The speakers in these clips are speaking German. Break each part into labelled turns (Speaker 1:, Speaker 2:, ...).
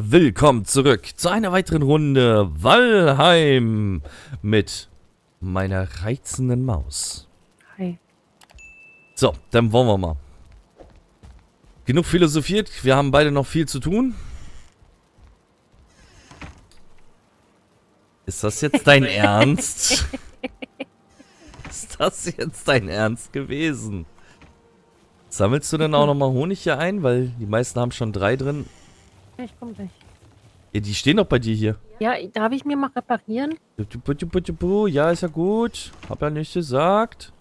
Speaker 1: Willkommen zurück zu einer weiteren Runde Valheim mit meiner reizenden Maus.
Speaker 2: Hi.
Speaker 1: So, dann wollen wir mal. Genug philosophiert, wir haben beide noch viel zu tun. Ist das jetzt dein Ernst? Ist das jetzt dein Ernst gewesen? Sammelst du denn auch nochmal Honig hier ein? Weil die meisten haben schon drei drin.
Speaker 2: Ich komm gleich.
Speaker 1: Ja, die stehen doch bei dir hier.
Speaker 2: Ja, darf ich mir mal reparieren?
Speaker 1: Ja, ist ja gut. Hab ja nicht gesagt.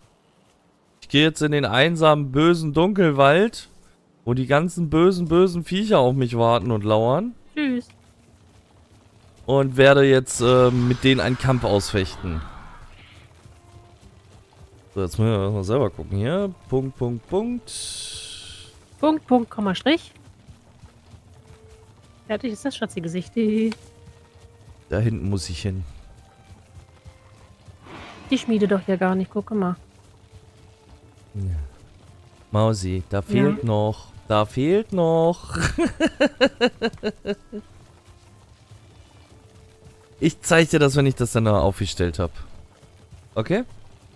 Speaker 1: Ich gehe jetzt in den einsamen, bösen Dunkelwald, wo die ganzen bösen, bösen Viecher auf mich warten und lauern.
Speaker 2: Tschüss.
Speaker 1: Und werde jetzt äh, mit denen einen Kampf ausfechten. So, jetzt müssen wir mal selber gucken hier. Punkt, Punkt, Punkt.
Speaker 2: Punkt, Punkt, Komma, Strich. Fertig ist das Schatzi-Gesicht.
Speaker 1: Da hinten muss ich hin.
Speaker 2: Die Schmiede doch hier gar nicht, guck mal.
Speaker 1: Mausi, da fehlt
Speaker 2: Ja.
Speaker 1: noch. Da fehlt noch. ich zeige dir das, wenn ich das dann aufgestellt habe. Okay?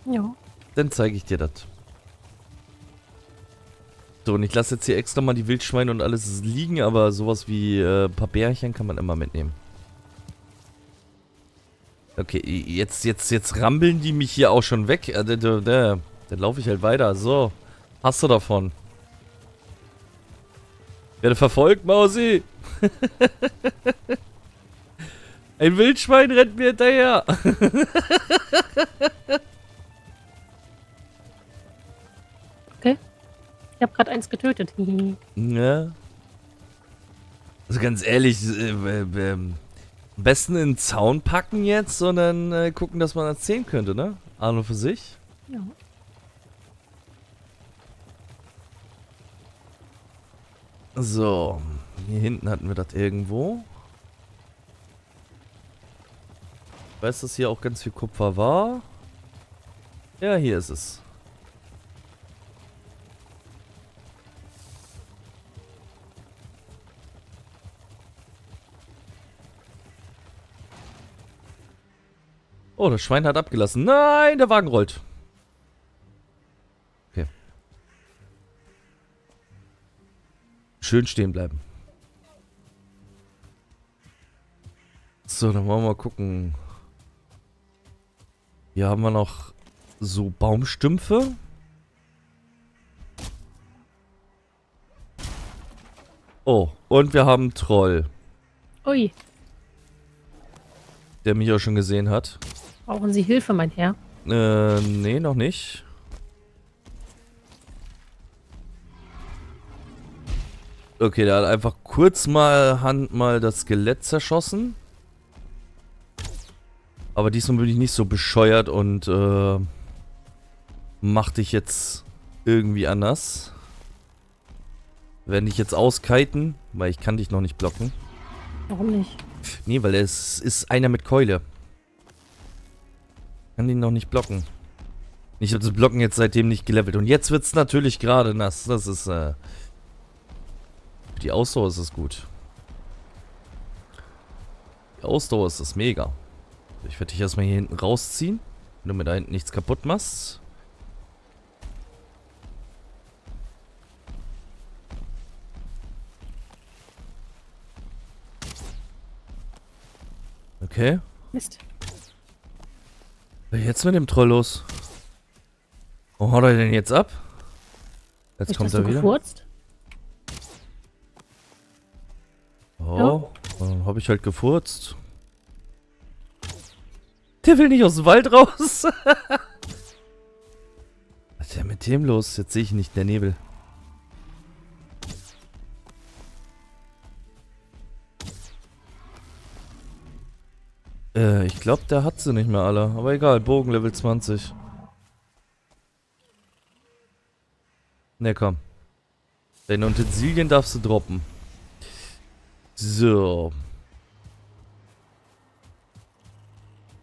Speaker 2: Ja.
Speaker 1: Dann zeige ich dir das. Und ich lasse jetzt hier extra mal die Wildschweine und alles liegen, aber sowas wie äh, ein paar Bärchen kann man immer mitnehmen. Okay, jetzt, jetzt, jetzt rambeln die mich hier auch schon weg. Äh, da, da, da. Dann laufe ich halt weiter. So, hast du davon. Werde verfolgt, Mausi. Ein Wildschwein rennt mir hinterher.
Speaker 2: Ich habe gerade eins getötet.
Speaker 1: Ja. Also ganz ehrlich, äh, äh, ähm, am besten in den Zaun packen jetzt und dann äh, gucken, dass man das sehen könnte, ne? Arno für sich.
Speaker 2: ja.
Speaker 1: So, hier hinten hatten wir das irgendwo. Ich weiß, dass hier auch ganz viel Kupfer war. Ja, hier ist es. Oh, das Schwein hat abgelassen. Nein, der Wagen rollt. Okay. Schön stehen bleiben. So, dann wollen wir mal gucken. Hier haben wir noch so Baumstümpfe. Oh, und wir haben Troll,
Speaker 2: Ui,
Speaker 1: der mich auch schon gesehen hat.
Speaker 2: Brauchen Sie Hilfe, mein Herr?
Speaker 1: Äh, nee, noch nicht. Okay, der hat einfach kurz mal Hand mal das Skelett zerschossen. Aber diesmal bin ich nicht so bescheuert und äh, mach dich jetzt irgendwie anders. Werden dich jetzt auskiten, weil ich kann dich noch nicht blocken.
Speaker 2: Warum nicht?
Speaker 1: Nee, weil es ist einer mit Keule. Kann den noch nicht blocken. Ich habe das Blocken jetzt seitdem nicht gelevelt. Und jetzt wird's natürlich gerade nass. Das ist, äh... Für die Ausdauer ist es gut. Die Ausdauer ist es mega. Ich werde dich erstmal hier hinten rausziehen. Wenn du mir da hinten nichts kaputt machst. Okay.
Speaker 2: Mist.
Speaker 1: Was ist jetzt mit dem Troll los? Wo haut er denn jetzt ab? Jetzt
Speaker 2: Nicht,
Speaker 1: kommt er wieder.
Speaker 2: gefurzt?
Speaker 1: Oh, dann hab ich halt gefurzt. Der will nicht aus dem Wald raus. Was ist denn mit dem los? Jetzt sehe ich nicht der Nebel. Äh, ich glaube, der hat sie nicht mehr alle. Aber egal, Bogen Level 20. Ne, komm. Deine Utensilien darfst du droppen. So.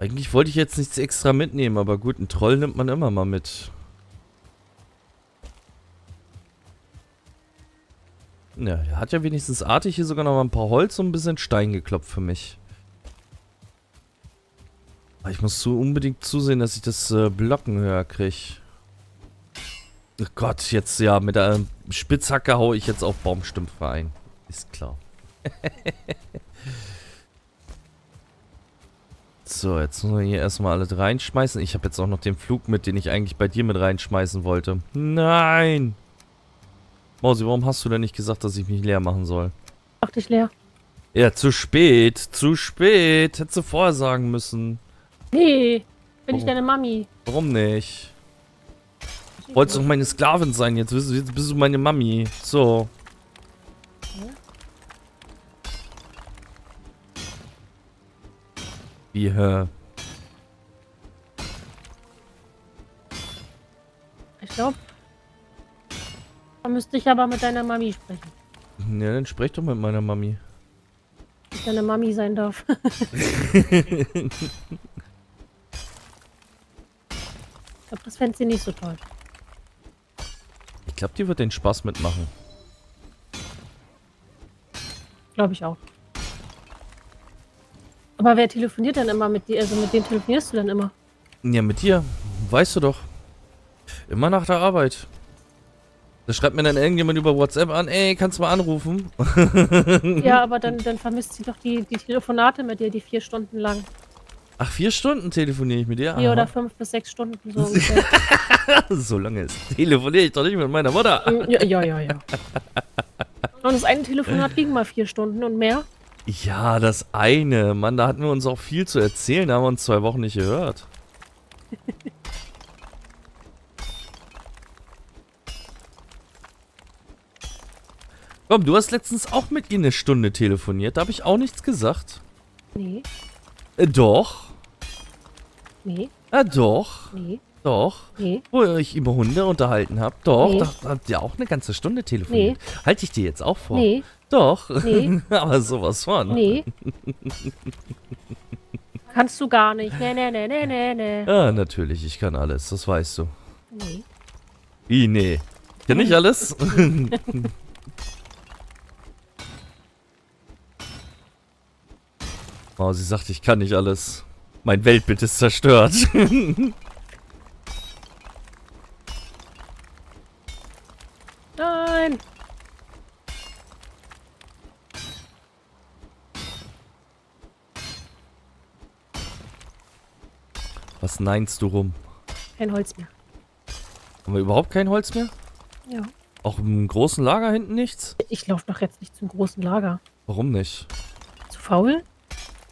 Speaker 1: Eigentlich wollte ich jetzt nichts extra mitnehmen, aber gut, einen Troll nimmt man immer mal mit. Ja, der hat ja wenigstens artig hier sogar noch mal ein paar Holz und ein bisschen Stein geklopft für mich. Aber ich muss so unbedingt zusehen, dass ich das äh, Blocken höher kriege. Oh Gott, jetzt ja, mit der Spitzhacke haue ich jetzt auf Baumstümpfe ein. Ist klar. so, jetzt müssen wir hier erstmal alles reinschmeißen. Ich habe jetzt auch noch den Flug mit, den ich eigentlich bei dir mit reinschmeißen wollte. Nein! Mausi, warum hast du denn nicht gesagt, dass ich mich leer machen soll?
Speaker 2: Mach dich leer.
Speaker 1: Ja, zu spät. Zu spät. Hättest du vorher sagen müssen.
Speaker 2: Nee, bin ich
Speaker 1: Warum?
Speaker 2: deine Mami.
Speaker 1: Warum nicht? Wolltest doch meine Sklavin sein. Jetzt bist, du- jetzt bist du meine Mami. So. Wie, hä?
Speaker 2: Ich glaube, da müsste ich aber mit deiner Mami sprechen.
Speaker 1: Ja, dann sprech doch mit meiner Mami.
Speaker 2: Dass ich deine Mami sein darf. ich glaube, das fände sie nicht so toll.
Speaker 1: Ich glaube, die wird den Spaß mitmachen.
Speaker 2: Glaube ich auch. Aber wer telefoniert denn immer mit dir? Also mit wem telefonierst du denn immer?
Speaker 1: Ja, mit dir. Weißt du doch. Immer nach der Arbeit. Da schreibt mir dann irgendjemand über WhatsApp an, ey, kannst du mal anrufen?
Speaker 2: Ja, aber dann, dann vermisst sie doch die, die Telefonate mit dir, die vier Stunden lang.
Speaker 1: Ach, vier Stunden telefoniere ich mit dir?
Speaker 2: Vier
Speaker 1: Aha.
Speaker 2: oder fünf bis sechs Stunden so ungefähr.
Speaker 1: So lange ist. Telefoniere ich doch nicht mit meiner Mutter.
Speaker 2: ja, ja, ja, ja. Und das eine Telefonat ging mal vier Stunden und mehr.
Speaker 1: Ja, das eine. Mann, da hatten wir uns auch viel zu erzählen. Da haben wir uns zwei Wochen nicht gehört. Komm, du hast letztens auch mit ihr eine Stunde telefoniert. Da habe ich auch nichts gesagt.
Speaker 2: Nee,
Speaker 1: Äh, doch.
Speaker 2: Nee,
Speaker 1: Ja, doch.
Speaker 2: nee,
Speaker 1: Doch.
Speaker 2: nee.
Speaker 1: Wo ich über Hunde unterhalten habe. Doch.
Speaker 2: Nee.
Speaker 1: Da habt ihr auch eine ganze Stunde telefoniert. Halte ich dir jetzt auch vor.
Speaker 2: Nee,
Speaker 1: Doch.
Speaker 2: Nee.
Speaker 1: Aber sowas von.
Speaker 2: nee. Kannst du gar nicht. Nee, nee, nee, nee, nee, nee.
Speaker 1: Ja, natürlich. Ich kann alles. Das weißt du.
Speaker 2: Nee.
Speaker 1: Wie, nee. Kenn ich alles? oh, sie sagt, ich kann nicht alles. Mein Weltbild ist zerstört.
Speaker 2: Nein.
Speaker 1: Was neinst du rum?
Speaker 2: Kein Holz mehr.
Speaker 1: Haben wir überhaupt kein Holz mehr?
Speaker 2: Ja.
Speaker 1: Auch im großen Lager hinten nichts?
Speaker 2: Ich laufe doch jetzt nicht zum großen Lager.
Speaker 1: Warum nicht?
Speaker 2: Zu faul?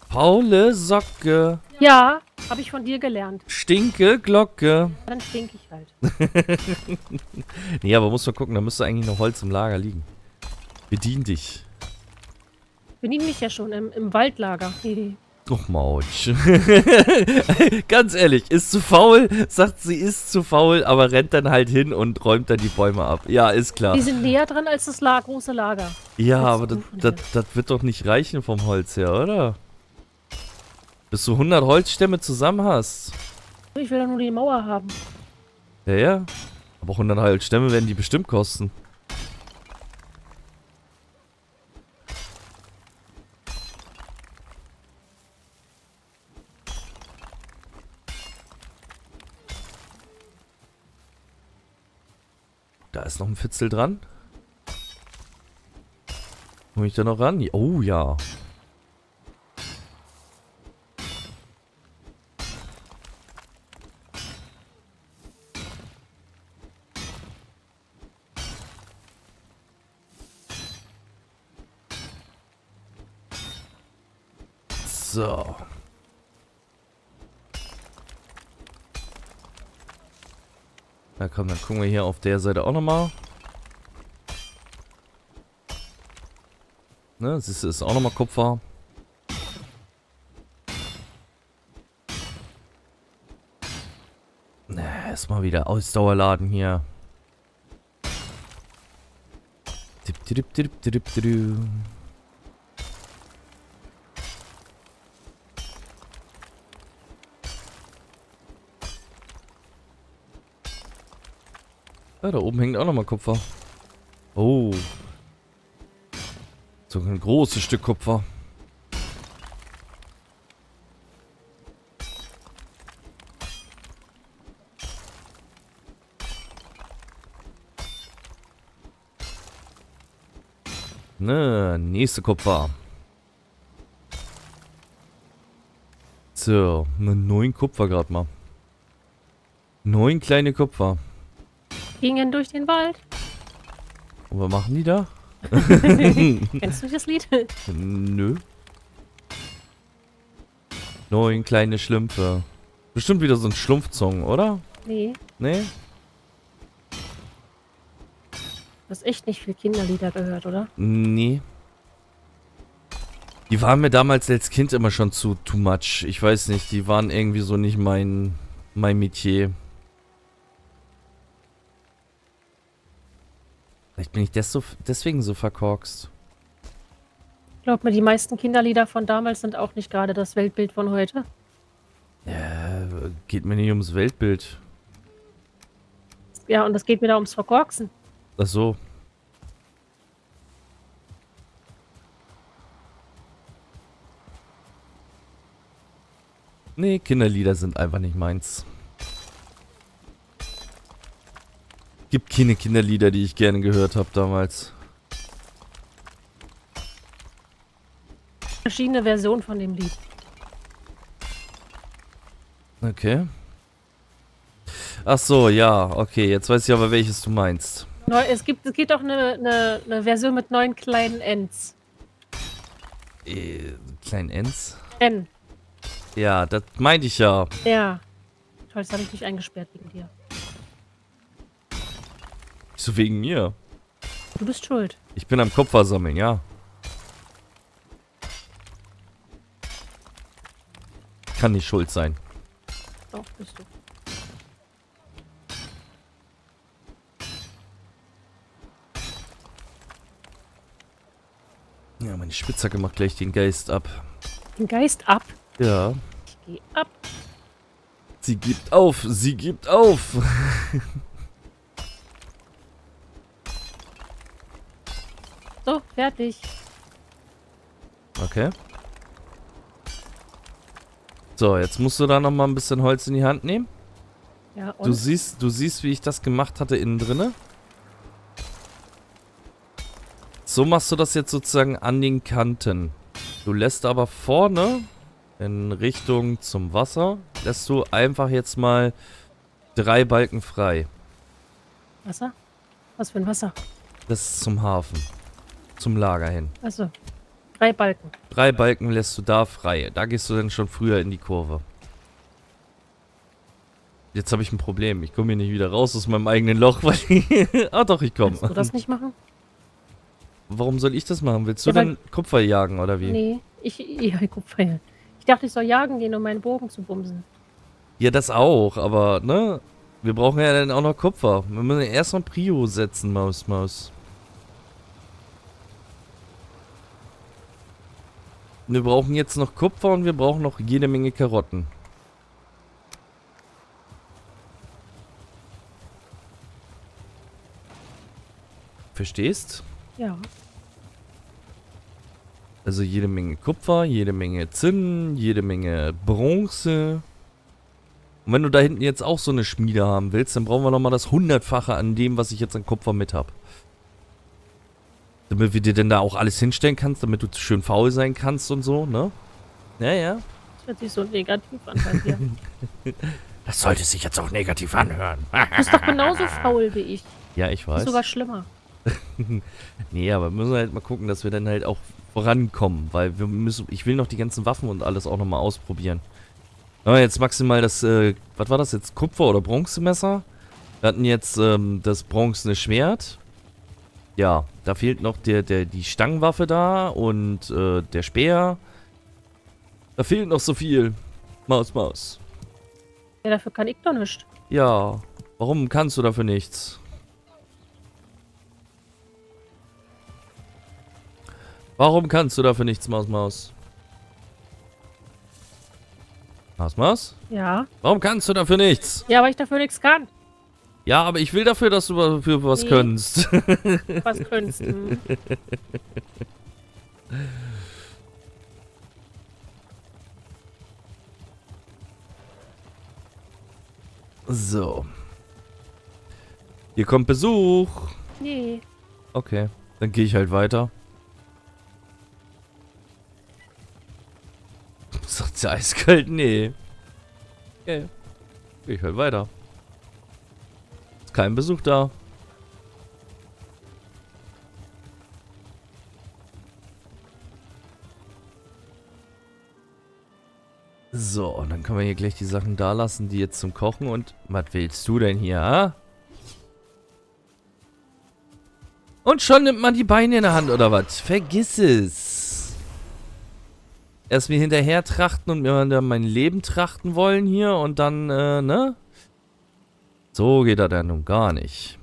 Speaker 1: Paule Socke,
Speaker 2: Ja, habe ich von dir gelernt.
Speaker 1: Stinke Glocke.
Speaker 2: Dann stink ich halt.
Speaker 1: Nee, aber muss man gucken, da müsste eigentlich noch Holz im Lager liegen. Bedien dich.
Speaker 2: Bediene mich ja schon im, im Waldlager. Hehe.
Speaker 1: Och, Mautsch. Ganz ehrlich, ist zu faul, sagt sie, ist zu faul, aber rennt dann halt hin und räumt dann die Bäume ab. Ja, ist klar.
Speaker 2: Die sind näher dran als das La große Lager.
Speaker 1: Ja,
Speaker 2: Als
Speaker 1: aber das, das, das wird doch nicht reichen vom Holz her, oder? Bis du 100 Holzstämme zusammen hast.
Speaker 2: Ich will doch nur die Mauer haben.
Speaker 1: Ja, ja. Aber 100 Holzstämme werden die bestimmt kosten. Da ist noch ein Fitzel dran. Komme ich da noch ran? Oh ja. So. Na komm, dann gucken wir hier auf der Seite auch nochmal. Ne, siehst du, ist auch nochmal Kupfer. Na, erstmal wieder Ausdauerladen hier. Dip, dip, dip, dip, dip, dip. Ja, da oben hängt auch nochmal Kupfer. Oh. So ein großes Stück Kupfer. Ne, nächste Kupfer. So, ne, neun Kupfer gerade mal. Neun kleine Kupfer.
Speaker 2: Gingen durch den Wald.
Speaker 1: Und was machen die da?
Speaker 2: Kennst du das Lied?
Speaker 1: Nö. Neun kleine Schlümpfe. Bestimmt wieder so ein Schlumpfzong, oder?
Speaker 2: Nee.
Speaker 1: Nee?
Speaker 2: Du hast echt nicht viel Kinderlieder gehört, oder?
Speaker 1: Nee. Die waren mir damals als Kind immer schon zu too much. Ich weiß nicht, die waren irgendwie so nicht mein, mein Metier. Vielleicht bin ich des so, deswegen so verkorkst.
Speaker 2: Glaub mir, die meisten Kinderlieder von damals sind auch nicht gerade das Weltbild von heute.
Speaker 1: Ja, geht mir nicht ums Weltbild.
Speaker 2: Ja, und es geht mir da ums Verkorksen.
Speaker 1: Ach so. Nee, Kinderlieder sind einfach nicht meins. Gibt keine Kinderlieder, die ich gerne gehört habe damals.
Speaker 2: Verschiedene Versionen von dem Lied.
Speaker 1: Okay. Ach so, ja, okay. Jetzt weiß ich aber, welches du meinst.
Speaker 2: Neu, es, gibt, es gibt auch eine, eine, eine Version mit neun kleinen Ns.
Speaker 1: Äh, kleinen Ends?
Speaker 2: N.
Speaker 1: Ja, das meinte ich ja.
Speaker 2: Ja. Toll, jetzt habe ich dich eingesperrt wegen dir.
Speaker 1: So wegen mir.
Speaker 2: Du bist schuld.
Speaker 1: Ich bin am Kupfer sammeln, ja. Kann nicht schuld sein.
Speaker 2: Doch, bist du.
Speaker 1: Ja, meine Spitzhacke macht gleich den Geist ab.
Speaker 2: Den Geist ab.
Speaker 1: Ja.
Speaker 2: Ich geh ab.
Speaker 1: Sie gibt auf, sie gibt auf.
Speaker 2: So, fertig.
Speaker 1: Okay. So, jetzt musst du da noch mal ein bisschen Holz in die Hand nehmen.
Speaker 2: Ja,
Speaker 1: Du
Speaker 2: und?
Speaker 1: siehst, du siehst, wie ich das gemacht hatte innen drinne. So machst du das jetzt sozusagen an den Kanten. Du lässt aber vorne in Richtung zum Wasser, lässt du einfach jetzt mal drei Balken frei.
Speaker 2: Wasser? Was für ein Wasser?
Speaker 1: Das ist zum Hafen. Zum Lager hin.
Speaker 2: Also, drei Balken.
Speaker 1: Drei Balken lässt du da frei. Da gehst du dann schon früher in die Kurve. Jetzt habe ich ein Problem. Ich komme hier nicht wieder raus aus meinem eigenen Loch, weil... ah doch, ich komme.
Speaker 2: Willst du das nicht machen?
Speaker 1: Warum soll ich das machen? Willst du
Speaker 2: Ja,
Speaker 1: denn Kupfer jagen oder wie?
Speaker 2: Nee, ich, ja, guck mal. Ich dachte, ich soll jagen gehen, um meinen Bogen zu bumsen.
Speaker 1: Ja, das auch, aber, ne? Wir brauchen ja dann auch noch Kupfer. Wir müssen ja erst mal Prio setzen, Maus, Maus. Wir brauchen jetzt noch Kupfer und wir brauchen noch jede Menge Karotten. Verstehst?
Speaker 2: Ja.
Speaker 1: Also jede Menge Kupfer, jede Menge Zinn, jede Menge Bronze. Und wenn du da hinten jetzt auch so eine Schmiede haben willst, dann brauchen wir nochmal das hundertfache an dem, was ich jetzt an Kupfer mit habe. Damit wir dir denn da auch alles hinstellen kannst, damit du schön faul sein kannst und so, ne? Ja, ja.
Speaker 2: Das hört sich so negativ an bei dir.
Speaker 1: Das sollte sich jetzt auch negativ anhören.
Speaker 2: Du bist doch genauso faul wie ich.
Speaker 1: ja, ich
Speaker 2: Ist
Speaker 1: weiß.
Speaker 2: sogar schlimmer.
Speaker 1: Nee, aber wir müssen halt mal gucken, dass wir dann halt auch vorankommen, weil wir müssen, ich will noch die ganzen Waffen und alles auch nochmal ausprobieren. Aber jetzt maximal das, äh, was war das jetzt, Kupfer- oder Bronzemesser? Wir hatten jetzt ähm, das bronzene Schwert. Ja, da fehlt noch der, der, die Stangenwaffe da und äh, der Speer. Da fehlt noch so viel. Maus, Maus.
Speaker 2: Ja, dafür kann ich doch nicht.
Speaker 1: Ja, warum kannst du dafür nichts? Warum kannst du dafür nichts, Maus, Maus? Maus, Maus?
Speaker 2: Ja.
Speaker 1: Warum kannst du dafür nichts?
Speaker 2: Ja, weil ich dafür nichts kann.
Speaker 1: Ja, aber ich will dafür, dass du dafür was
Speaker 2: Nee.
Speaker 1: kannst.
Speaker 2: Was könntest du?
Speaker 1: So. Hier kommt Besuch.
Speaker 2: Nee.
Speaker 1: Okay, dann gehe ich halt weiter. Sagt sie eiskalt? Nee. Okay. Gehe ich halt weiter. Kein Besuch da. So, und dann können wir hier gleich die Sachen da lassen, die jetzt zum Kochen und... Was willst du denn hier, ha? Und schon nimmt man die Beine in der Hand, oder was? Vergiss es. Erst mir hinterher trachten und mir mein Leben trachten wollen hier und dann, äh, ne? So geht er dann nun gar nicht.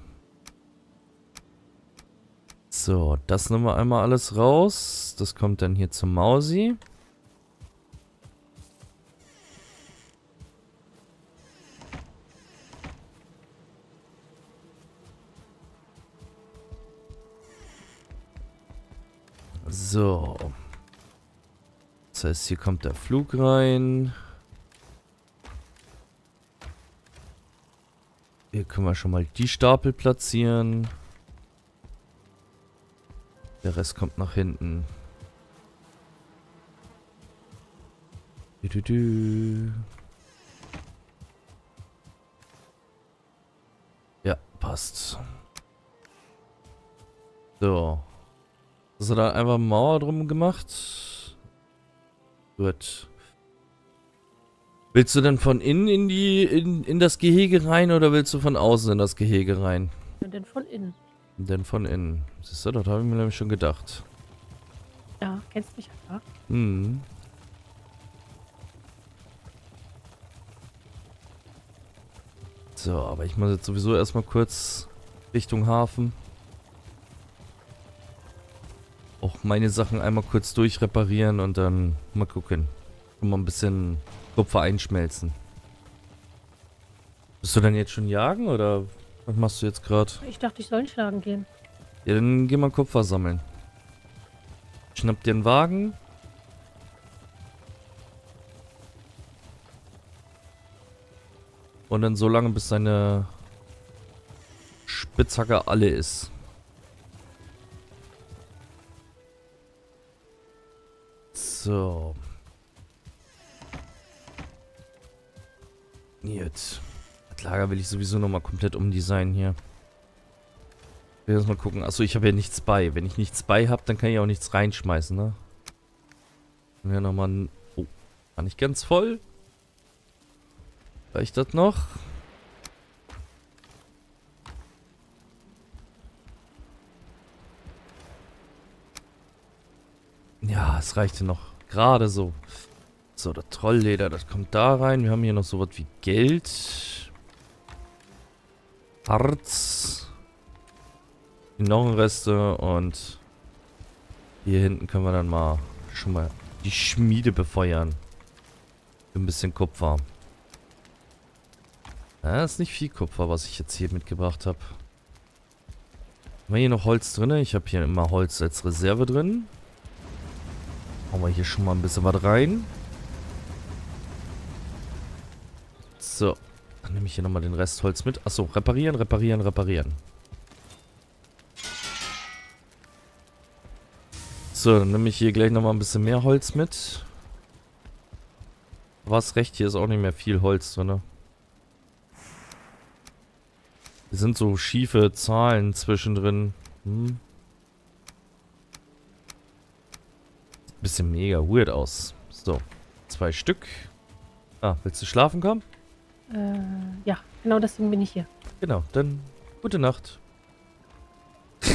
Speaker 1: So, das nehmen wir einmal alles raus. Das kommt dann hier zum Mausi. So. Das heißt, hier kommt der Flug rein. Hier können wir schon mal die Stapel platzieren. Der Rest kommt nach hinten. Du, du, du. Ja, passt. So. Hast du da einfach Mauer drum gemacht? Gut. Willst du denn von innen in die in, in das Gehege rein oder willst du von außen in das Gehege rein?
Speaker 2: Denn von innen.
Speaker 1: Denn von innen. Siehst du, das habe ich mir nämlich schon gedacht.
Speaker 2: Ja, kennst mich ja.
Speaker 1: Hm. So, aber ich muss jetzt sowieso erstmal kurz Richtung Hafen. auch meine Sachen einmal kurz durchreparieren und dann mal gucken. Mal ein bisschen Kupfer einschmelzen. Bist du dann jetzt schon jagen oder was machst du jetzt gerade?
Speaker 2: Ich dachte, ich soll schlagen gehen.
Speaker 1: Ja, dann geh mal Kupfer sammeln. Schnapp dir einen Wagen. Und dann so lange, bis seine Spitzhacke alle ist. So. Jetzt. Das Lager will ich sowieso nochmal komplett umdesignen hier. Ich will jetzt mal gucken. Achso, ich habe ja nichts bei. Wenn ich nichts bei habe, dann kann ich auch nichts reinschmeißen, ne? Und ja nochmal ein... Oh, war nicht ganz voll. Reicht das noch? Ja, es reichte noch. Gerade so. So, das Trollleder, das kommt da rein. Wir haben hier noch sowas wie Geld. Harz. Knochenreste und hier hinten können wir dann mal schon mal die Schmiede befeuern. Ein bisschen Kupfer. Ja, ist nicht viel Kupfer, was ich jetzt hier mitgebracht habe. Haben wir hier noch Holz drin? Ich habe hier immer Holz als Reserve drin. Hauen wir hier schon mal ein bisschen was rein. So. Dann nehme ich hier nochmal den Rest Holz mit. Achso, reparieren, reparieren, reparieren. So, dann nehme ich hier gleich nochmal ein bisschen mehr Holz mit. Was recht, hier ist auch nicht mehr viel Holz drin. Hier sind so schiefe Zahlen zwischendrin. Hm. bisschen mega weird aus. So, zwei Stück. Ah, willst du schlafen kommen?
Speaker 2: Äh, ja, genau deswegen bin ich hier.
Speaker 1: Genau, dann gute Nacht.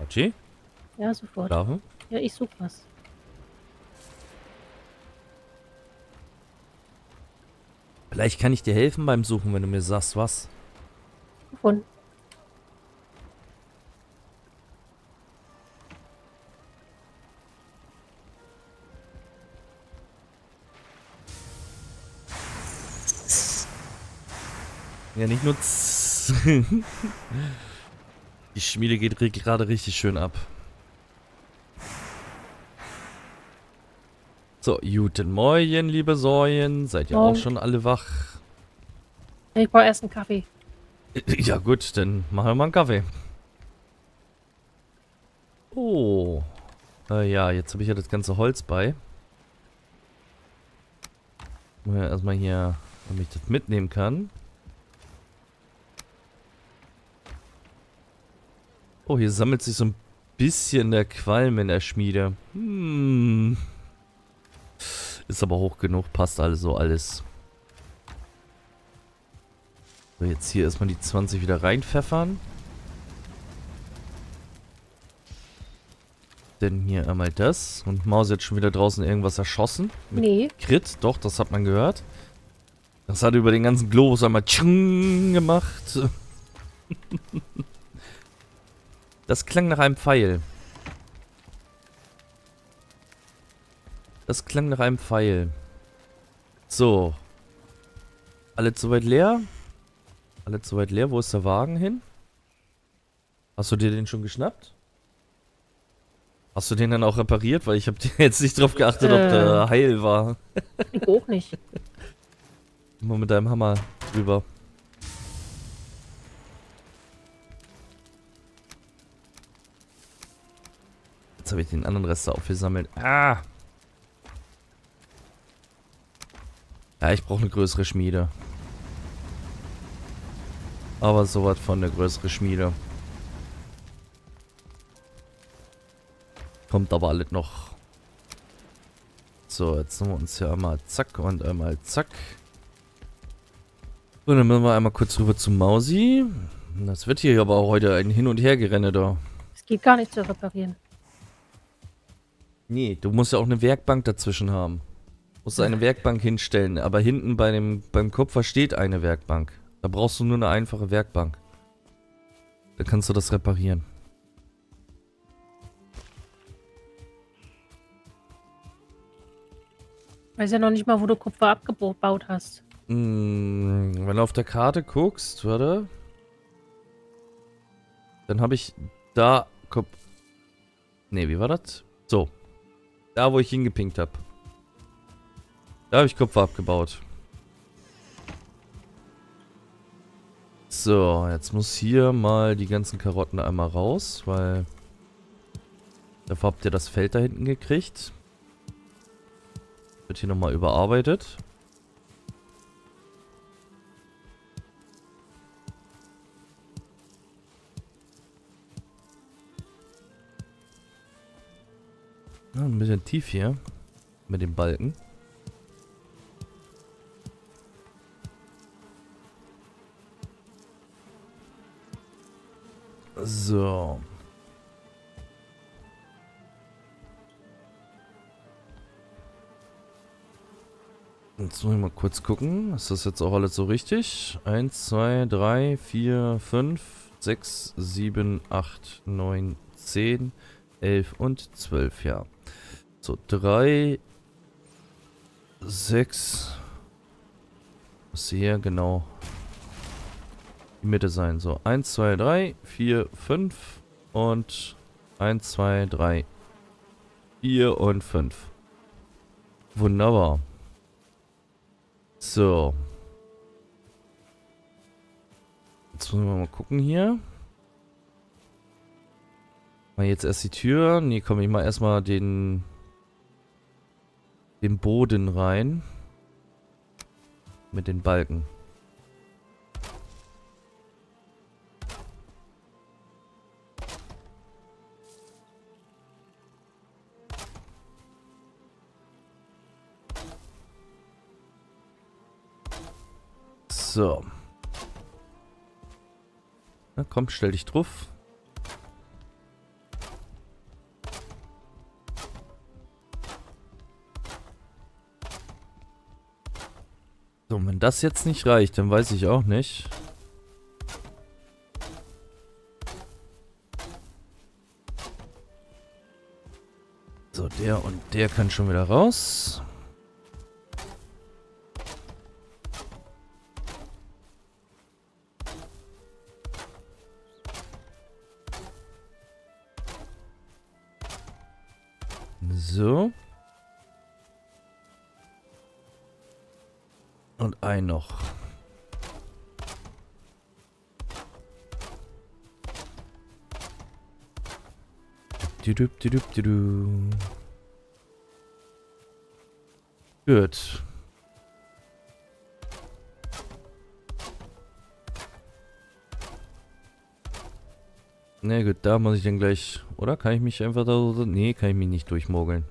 Speaker 1: Hachi?
Speaker 2: Ja, sofort.
Speaker 1: Schlafen?
Speaker 2: Ja, ich suche was.
Speaker 1: Vielleicht kann ich dir helfen beim Suchen, wenn du mir sagst, was.
Speaker 2: Gefunden.
Speaker 1: Ja, nicht nur Die Schmiede geht gerade richtig schön ab. So, guten Morgen, liebe Säuen. Seid ihr auch schon alle wach?
Speaker 2: Ich brauche erst einen Kaffee.
Speaker 1: Ja gut, dann machen wir mal einen Kaffee. Oh. Äh, ja, jetzt habe ich ja das ganze Holz bei. Muss ja erstmal hier, damit ich das mitnehmen kann. Oh, hier sammelt sich so ein bisschen der Qualm in der Schmiede. Hm. Ist aber hoch genug, passt also alles. So, jetzt hier erstmal die 20 wieder reinpfeffern. Denn hier einmal das. Und Maus hat schon wieder draußen irgendwas erschossen.
Speaker 2: Mit nee.
Speaker 1: Crit, doch, das hat man gehört. Das hat über den ganzen Globus einmal tschung gemacht. das klang nach einem Pfeil. Das klang nach einem Pfeil. So. Alles soweit leer? Alles soweit leer. Wo ist der Wagen hin? Hast du dir den schon geschnappt? Hast du den dann auch repariert? Weil ich habe jetzt nicht drauf geachtet, äh, ob der heil war.
Speaker 2: ich auch nicht.
Speaker 1: Immer mit deinem Hammer drüber. Jetzt habe ich den anderen Rest aufgesammelt. Ah! Ja, ich brauche eine größere Schmiede. Aber sowas von eine größere Schmiede. Kommt aber alles noch. So, jetzt nehmen wir uns hier einmal zack und einmal zack. Und dann müssen wir einmal kurz rüber zu Mausi. Das wird hier aber auch heute ein Hin- und Hergerenne da.
Speaker 2: Es geht gar nicht zu reparieren.
Speaker 1: Nee, du musst ja auch eine Werkbank dazwischen haben. Du musst eine Werkbank hinstellen, aber hinten bei dem, beim Kupfer steht eine Werkbank. Da brauchst du nur eine einfache Werkbank. Dann kannst du das reparieren.
Speaker 2: Weiß ja noch nicht mal, wo du Kupfer abgebaut hast.
Speaker 1: Hm, wenn du auf der Karte guckst, warte. Dann habe ich da... Ne, wie war das? So. Da, wo ich hingepinkt habe. Da habe ich Kupfer abgebaut. So, jetzt muss hier mal die ganzen Karotten einmal raus, weil... Dafür habt ihr das Feld da hinten gekriegt. Wird hier nochmal überarbeitet. Ja, ein bisschen tief hier. Mit dem Balken. So. Jetzt muss ich mal kurz gucken. Ist das jetzt auch alles so richtig? 1, 2, 3, 4, 5, 6, 7, 8, 9, 10, 11 und 12, ja. So, 3, 6. Muss hier genau die Mitte sein. So, 1, 2, 3, 4, 5 und 1, 2, 3, 4 und 5. Wunderbar. So. Jetzt müssen wir mal gucken hier. Mal jetzt erst die Tür. Nee, komm, ich mal erstmal den den Boden rein. Mit den Balken. So. Na komm, stell dich drauf. Das jetzt nicht reicht, dann weiß ich auch nicht. So, der und der kann schon wieder raus. Gut. Na gut, da muss ich dann gleich... Oder kann ich mich einfach da... Nee, kann ich mich nicht durchmogeln.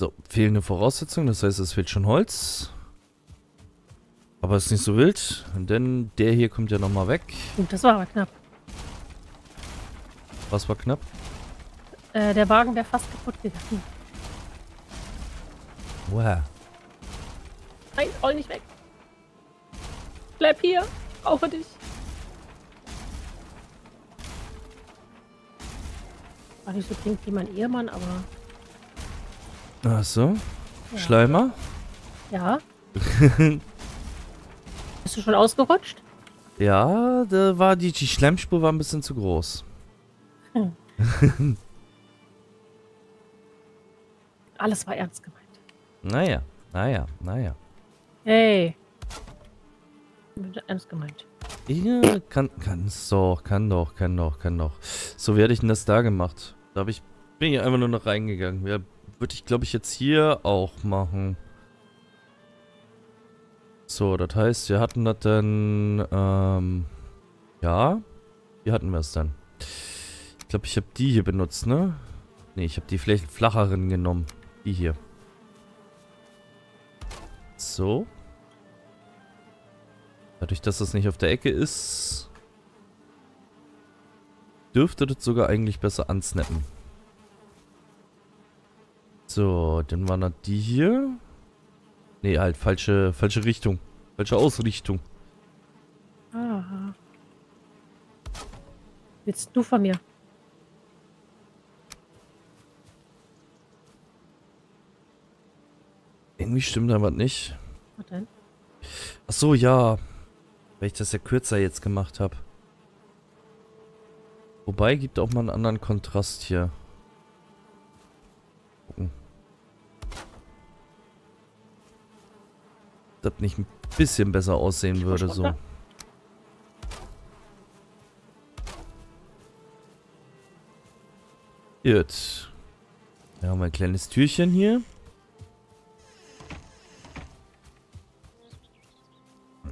Speaker 1: So, fehlende Voraussetzungen. Das heißt, es fehlt schon Holz. Aber ist nicht so wild, denn der hier kommt ja nochmal weg.
Speaker 2: Uh, das war aber knapp.
Speaker 1: Was war knapp?
Speaker 2: Äh, der Wagen wäre fast kaputt gegangen.
Speaker 1: Wow.
Speaker 2: Nein, roll nicht weg. Bleib hier. Brauche dich. War nicht so klingt wie mein Ehemann, aber
Speaker 1: Ach so.
Speaker 2: Ja.
Speaker 1: Schleimer?
Speaker 2: ja. Bist du schon ausgerutscht?
Speaker 1: Ja, da war die, die Schlemmspur war ein bisschen zu groß.
Speaker 2: Alles war ernst gemeint.
Speaker 1: Naja, naja, naja.
Speaker 2: Hey. Ernst gemeint.
Speaker 1: Ja, kann, kann's doch, kann doch, kann doch, kann doch. So, wie hätte ich denn das da gemacht? Da ich, bin ich einfach nur noch reingegangen. Ja, würde ich, glaube ich, jetzt hier auch machen. So, das heißt, wir hatten das dann, ähm, ja, wie hatten wir es dann? Ich glaube, ich habe die hier benutzt, ne? Ne, ich habe die vielleicht flacheren genommen. Die hier. So. Dadurch, dass das nicht auf der Ecke ist, dürfte das sogar eigentlich besser ansnappen. So, dann waren das die hier. Nee, halt falsche, falsche Richtung. Falsche Ausrichtung.
Speaker 2: Aha. Willst du von mir?
Speaker 1: Irgendwie stimmt da was nicht.
Speaker 2: Was denn?
Speaker 1: Ach so, ja. Weil ich das ja kürzer jetzt gemacht habe. Wobei, gibt auch mal einen anderen Kontrast hier. Gucken. Das nicht ein bisschen besser aussehen würde, so. Gut. Wir haben ein kleines Türchen hier.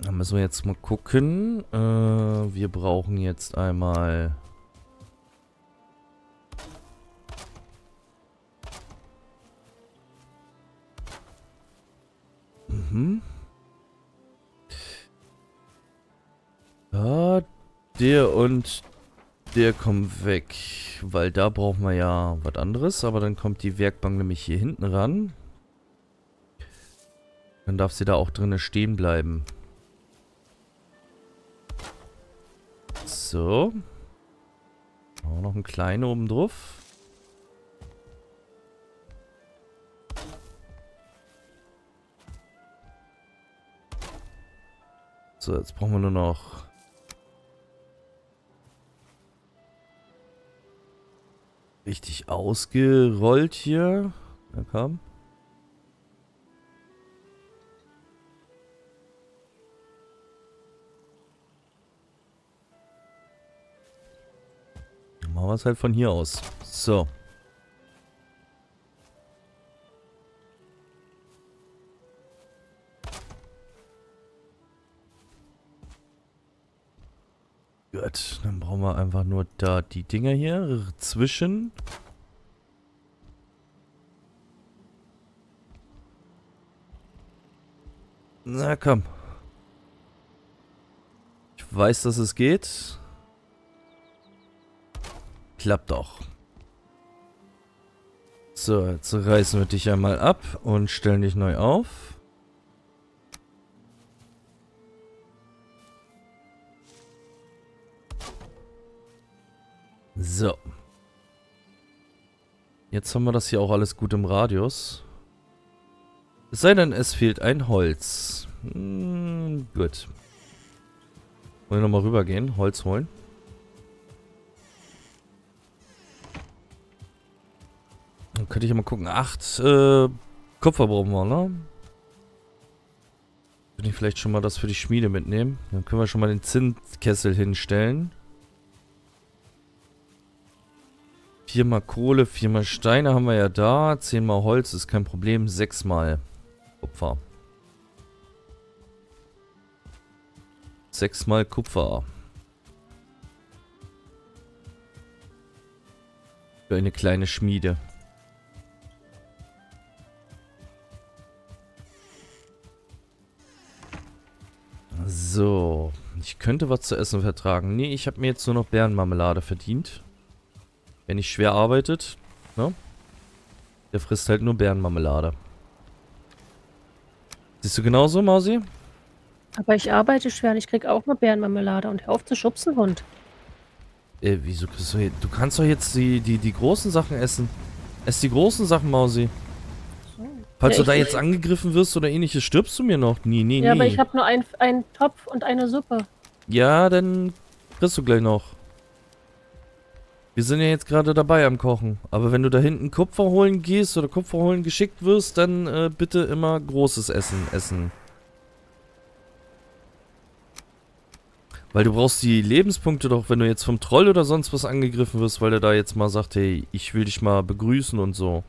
Speaker 1: Da müssen wir jetzt mal gucken. Äh, wir brauchen jetzt einmal... Mhm. Ja, der und der kommt weg. Weil da brauchen wir ja was anderes. Aber dann kommt die Werkbank nämlich hier hinten ran. Dann darf sie da auch drinnen stehen bleiben. So. Auch noch ein kleiner oben drauf. So, jetzt brauchen wir nur noch... Richtig ausgerollt hier. Na komm. Dann machen wir es halt von hier aus. So. Gut, dann brauchen wir einfach nur da die Dinger hier zwischen. Na komm. Ich weiß, dass es geht. Klappt doch. So, jetzt reißen wir dich einmal ab und stellen dich neu auf. So. Jetzt haben wir das hier auch alles gut im Radius. Es sei denn, es fehlt ein Holz. Hm, gut. Wollen wir nochmal rübergehen, Holz holen. Dann könnte ich mal gucken. Acht äh, Kupfer brauchen wir, ne? Könnte ich vielleicht schon mal das für die Schmiede mitnehmen. Dann können wir schon mal den Zinnkessel hinstellen. Viermal Kohle, viermal Steine haben wir ja da. Zehnmal Holz ist kein Problem. Sechsmal Kupfer. Sechsmal Kupfer. Für eine kleine Schmiede. So. Ich könnte was zu essen vertragen. Nee, ich habe mir jetzt nur noch Bärenmarmelade verdient. Wenn nicht schwer arbeitet, ne? Der frisst halt nur Bärenmarmelade. Siehst du genauso, Mausi?
Speaker 2: Aber ich arbeite schwer und ich krieg auch nur Bärenmarmelade und hör auf zu schubsen, Hund.
Speaker 1: Äh, wieso kriegst du Du kannst doch jetzt die, die, die großen Sachen essen. Ess die großen Sachen, Mausi. Falls
Speaker 2: Ja,
Speaker 1: du da jetzt angegriffen wirst oder ähnliches, stirbst du mir noch. Nee, nee,
Speaker 2: Ja,
Speaker 1: nee.
Speaker 2: aber ich habe nur ein- einen Topf und eine Suppe.
Speaker 1: Ja, dann kriegst du gleich noch. Wir sind ja jetzt gerade dabei am Kochen. Aber wenn du da hinten Kupfer holen gehst oder Kupfer holen geschickt wirst, dann äh, bitte immer großes Essen essen. Weil du brauchst die Lebenspunkte doch, wenn du jetzt vom Troll oder sonst was angegriffen wirst, weil der da jetzt mal sagt, hey, ich will dich mal begrüßen und so.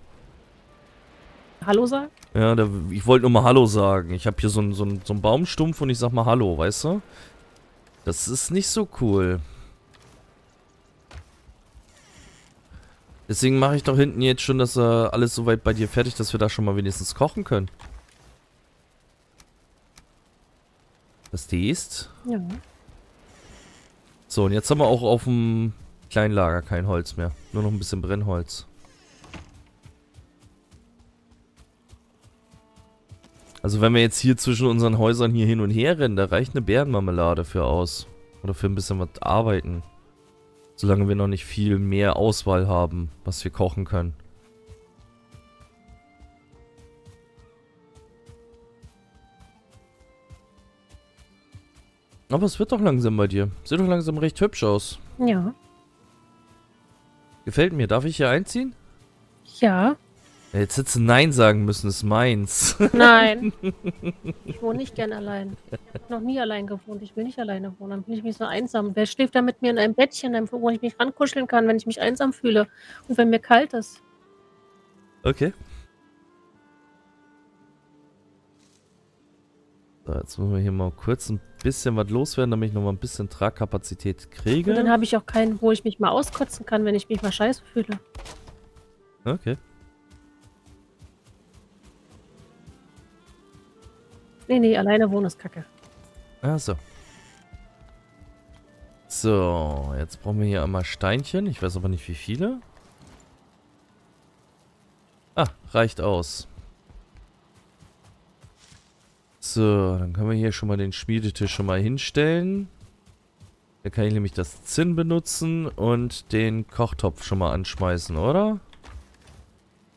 Speaker 2: Hallo sagen?
Speaker 1: Ja, der, ich wollte nur mal Hallo sagen. Ich habe hier so einen so so einen Baumstumpf und ich sag mal Hallo, weißt du? Das ist nicht so cool. Deswegen mache ich doch hinten jetzt schon, dass äh, alles soweit bei dir fertig, dass wir da schon mal wenigstens kochen können. Verstehst?
Speaker 2: Ja.
Speaker 1: So, und jetzt haben wir auch auf dem kleinen Lager kein Holz mehr. Nur noch ein bisschen Brennholz. Also wenn wir jetzt hier zwischen unseren Häusern hier hin und her rennen, da reicht eine Bärenmarmelade für aus. Oder für ein bisschen was arbeiten. Solange wir noch nicht viel mehr Auswahl haben, was wir kochen können. Aber es wird doch langsam bei dir. Sieht doch langsam recht hübsch aus.
Speaker 2: Ja.
Speaker 1: Gefällt mir. Darf ich hier einziehen?
Speaker 2: Ja.
Speaker 1: Jetzt hättest du Nein sagen müssen, ist meins.
Speaker 2: Nein. ich wohne nicht gern allein. Ich habe noch nie allein gewohnt. Ich will nicht alleine wohnen. Dann fühle ich mich so einsam. Wer schläft da mit mir in einem Bettchen, wo ich mich rankuscheln kann, wenn ich mich einsam fühle und wenn mir kalt ist?
Speaker 1: Okay. So, jetzt müssen wir hier mal kurz ein bisschen was loswerden, damit ich noch mal ein bisschen Tragkapazität kriege.
Speaker 2: Und dann habe ich auch keinen, wo ich mich mal auskotzen kann, wenn ich mich mal scheiße fühle.
Speaker 1: Okay.
Speaker 2: Nee, nee, alleine wohnen ist kacke.
Speaker 1: Also. So, jetzt brauchen wir hier einmal Steinchen. Ich weiß aber nicht, wie viele. Ah, reicht aus. So, dann können wir hier schon mal den Schmiedetisch schon mal hinstellen. Da kann ich nämlich das Zinn benutzen und den Kochtopf schon mal anschmeißen, oder?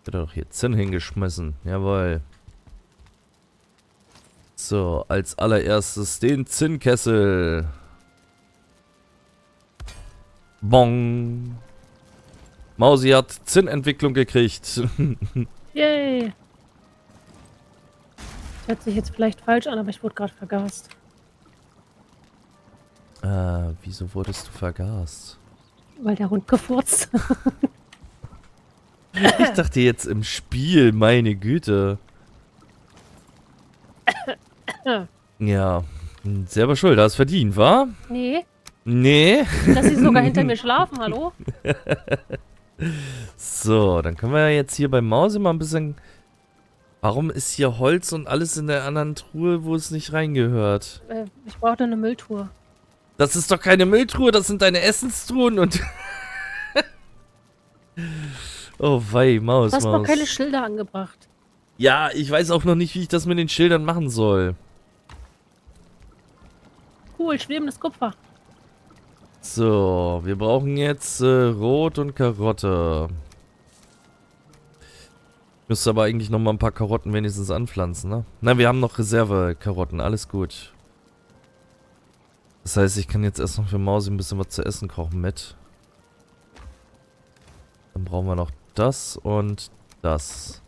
Speaker 1: Wird doch hier Zinn hingeschmissen. Jawohl. So, als allererstes den Zinnkessel. Bong. Mausi hat Zinnentwicklung gekriegt.
Speaker 2: Yay! Das hört sich jetzt vielleicht falsch an, aber ich wurde gerade vergast.
Speaker 1: äh, wieso wurdest du vergast?
Speaker 2: Weil der Hund gefurzt.
Speaker 1: Ich dachte jetzt im Spiel, meine Güte. Ja, selber schuld, hast verdient, wa?
Speaker 2: nee,
Speaker 1: Nee.
Speaker 2: dass sie sogar hinter mir schlafen, hallo?
Speaker 1: So, dann können wir ja jetzt hier bei Mausi mal ein bisschen... Warum ist hier Holz und alles in der anderen Truhe, wo es nicht reingehört?
Speaker 2: Äh, ich brauchte eine Mülltour.
Speaker 1: Das ist doch keine Mülltruhe, das sind deine Essenstruhen und... oh wei, Maus,
Speaker 2: Du hast noch
Speaker 1: Maus.
Speaker 2: keine Schilder angebracht.
Speaker 1: Ja, ich weiß auch noch nicht, wie ich das mit den Schildern machen soll.
Speaker 2: Cool, schwebendes Kupfer.
Speaker 1: So, wir brauchen jetzt äh, Rot und Karotte. Müsste aber eigentlich noch mal ein paar Karotten wenigstens anpflanzen, ne? Na, wir haben noch Reserve-Karotten, alles gut. Das heißt, ich kann jetzt erst noch für Mausi ein bisschen was zu essen kochen mit. Dann brauchen wir noch das und Das.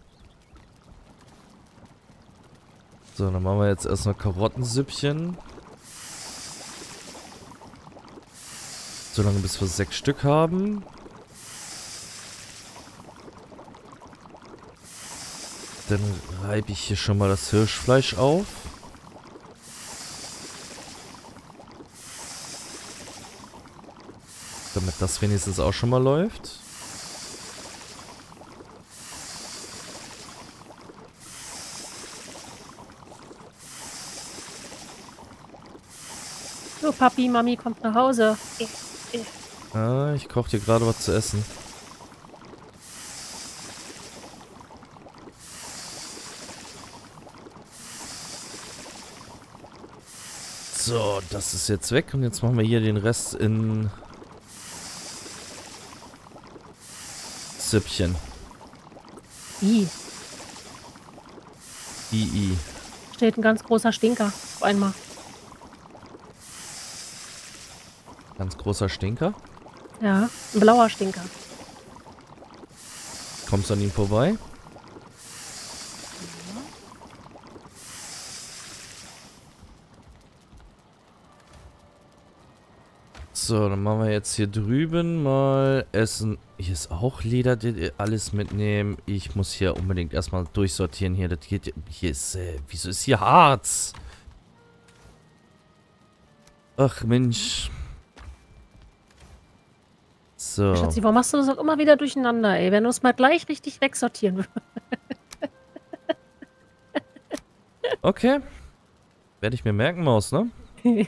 Speaker 1: So, dann machen wir jetzt erstmal Karottensüppchen. Solange bis wir sechs Stück haben. Dann reibe ich hier schon mal das Hirschfleisch auf. Damit das wenigstens auch schon mal läuft.
Speaker 2: So, Papi, Mami kommt nach Hause.
Speaker 1: Ah, ich koche dir gerade was zu essen. So, das ist jetzt weg und jetzt machen wir hier den Rest in Süppchen.
Speaker 2: I.
Speaker 1: II.
Speaker 2: Steht ein ganz großer Stinker auf einmal.
Speaker 1: Ganz großer Stinker.
Speaker 2: Ja, ein blauer Stinker.
Speaker 1: Kommst du an ihm vorbei? So, dann machen wir jetzt hier drüben mal Essen. Hier ist auch Leder, die- alles mitnehmen. Ich muss hier unbedingt erstmal durchsortieren hier. Das geht, hier ist, äh, wieso ist hier Harz? Ach Mensch. So.
Speaker 2: Schatzi, warum machst du das auch immer wieder durcheinander, ey? Wenn du es mal gleich richtig wegsortieren würdest.
Speaker 1: Okay. Werde ich mir merken, Maus, ne?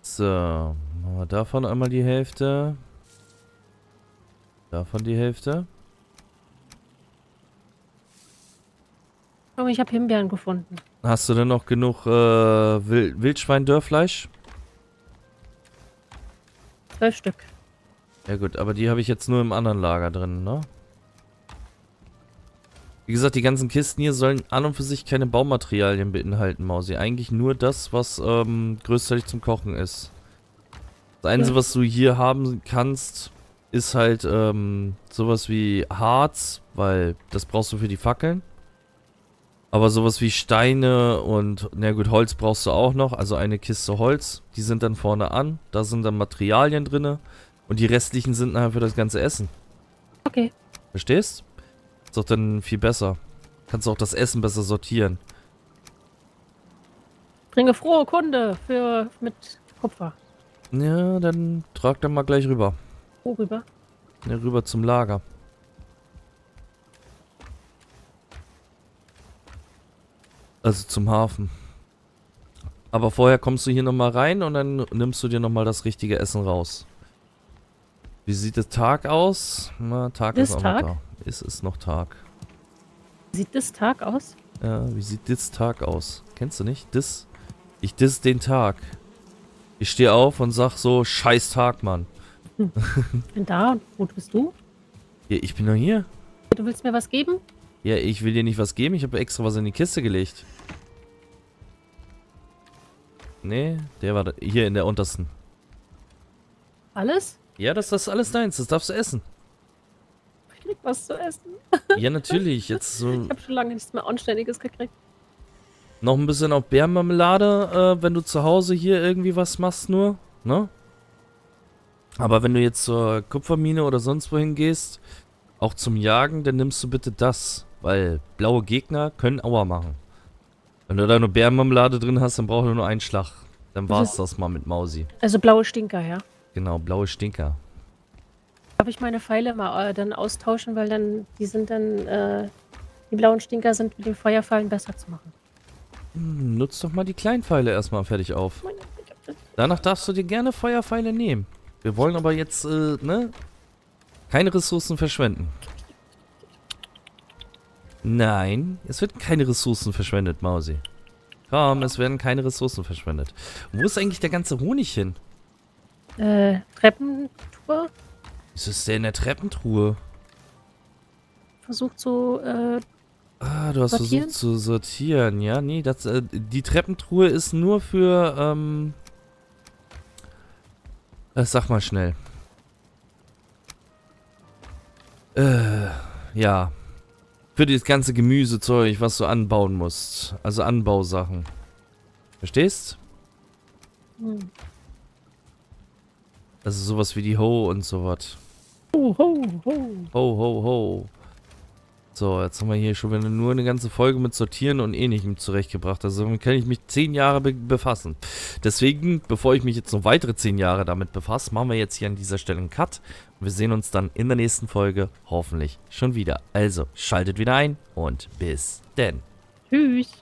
Speaker 1: So, machen wir davon einmal die Hälfte. Davon die Hälfte.
Speaker 2: Oh, ich habe Himbeeren gefunden.
Speaker 1: Hast du denn noch genug äh, Wild Wildschwein-Dörrfleisch?
Speaker 2: Zwölf Stück.
Speaker 1: Ja gut, aber die habe ich jetzt nur im anderen Lager drin, ne? Wie gesagt, die ganzen Kisten hier sollen an und für sich keine Baumaterialien beinhalten, Mausi. Eigentlich nur das, was ähm, größtenteils zum Kochen ist. Das Einzige,
Speaker 2: Ja.
Speaker 1: was du hier haben kannst, ist halt ähm, sowas wie Harz, weil das brauchst du für die Fackeln. Aber sowas wie Steine und, na gut, Holz brauchst du auch noch. Also eine Kiste Holz, die sind dann vorne an. Da sind dann Materialien drinne. Und die restlichen sind nachher für das ganze Essen.
Speaker 2: Okay.
Speaker 1: Verstehst? Ist doch dann viel besser. Kannst auch das Essen besser sortieren.
Speaker 2: Bringe frohe Kunde für mit Kupfer.
Speaker 1: Ja, dann trag dann mal gleich rüber.
Speaker 2: Wo rüber?
Speaker 1: Ja, rüber zum Lager. Also zum Hafen. Aber vorher kommst du hier nochmal rein und dann nimmst du dir nochmal das richtige Essen raus. Wie sieht der Tag aus? Na, Tag
Speaker 2: Ist
Speaker 1: ist auch
Speaker 2: Tag?
Speaker 1: noch da. Ist es noch Tag.
Speaker 2: Sieht das Tag aus?
Speaker 1: Ja, wie sieht das Tag aus? Kennst du nicht? Dis? Ich dis den Tag. Ich stehe auf und sag so, scheiß Tag, Mann.
Speaker 2: Bin da und wo bist du?
Speaker 1: Ja, ich bin doch hier.
Speaker 2: Du willst mir was geben?
Speaker 1: Ja, ich will dir nicht was geben. Ich habe extra was in die Kiste gelegt. Nee, der war da, hier in der untersten.
Speaker 2: Alles?
Speaker 1: Ja, das, das ist alles deins. Das darfst du essen.
Speaker 2: Ich krieg was zu essen.
Speaker 1: Ja, natürlich. Jetzt so
Speaker 2: Ich habe schon lange nichts mehr Anständiges gekriegt.
Speaker 1: noch ein bisschen auf Bärmarmelade, äh, wenn du zu Hause hier irgendwie was machst nur, ne? Aber wenn du jetzt zur Kupfermine oder sonst wohin gehst, auch zum Jagen, dann nimmst du bitte das. Weil blaue Gegner können Aua machen. Wenn du da nur Bärmarmelade drin hast, dann brauchst du nur einen Schlag. Dann war's das mal mit Mausi.
Speaker 2: Also blaue Stinker, ja.
Speaker 1: Genau, blaue Stinker.
Speaker 2: Darf ich meine Pfeile mal äh, dann austauschen, weil dann die sind dann äh, die blauen Stinker sind mit den Feuerfallen besser zu machen.
Speaker 1: Hm, nutz doch mal die kleinen Pfeile erstmal fertig auf. Danach darfst du dir gerne Feuerpfeile nehmen. Wir wollen aber jetzt, äh, ne? Keine Ressourcen verschwenden. Nein, es werden keine Ressourcen verschwendet, Mausi. Komm, es werden keine Ressourcen verschwendet. Wo ist eigentlich der ganze Honig hin?
Speaker 2: Äh, Treppentour
Speaker 1: Wieso ist der in der Treppentruhe?
Speaker 2: versucht so, äh,
Speaker 1: Ah, du hast
Speaker 2: Sortieren?
Speaker 1: versucht zu sortieren. Ja, nee, das, äh, die Treppentruhe ist nur für, ähm... Äh, sag mal schnell. Äh, ja. Für das ganze Gemüsezeug, was du anbauen musst. Also Anbausachen. Verstehst?
Speaker 2: Hm.
Speaker 1: Also sowas wie die Ho und sowas.
Speaker 2: Ho, ho, ho.
Speaker 1: Ho, ho, ho. So, jetzt haben wir hier schon wieder nur eine ganze Folge mit Sortieren und ähnlichem zurechtgebracht. Also damit kann ich mich zehn Jahre be befassen. Deswegen, bevor ich mich jetzt noch weitere zehn Jahre damit befasse, machen wir jetzt hier an dieser Stelle einen Cut. Und wir sehen uns dann in der nächsten Folge hoffentlich schon wieder. Also, schaltet wieder ein und bis denn.
Speaker 2: Tschüss.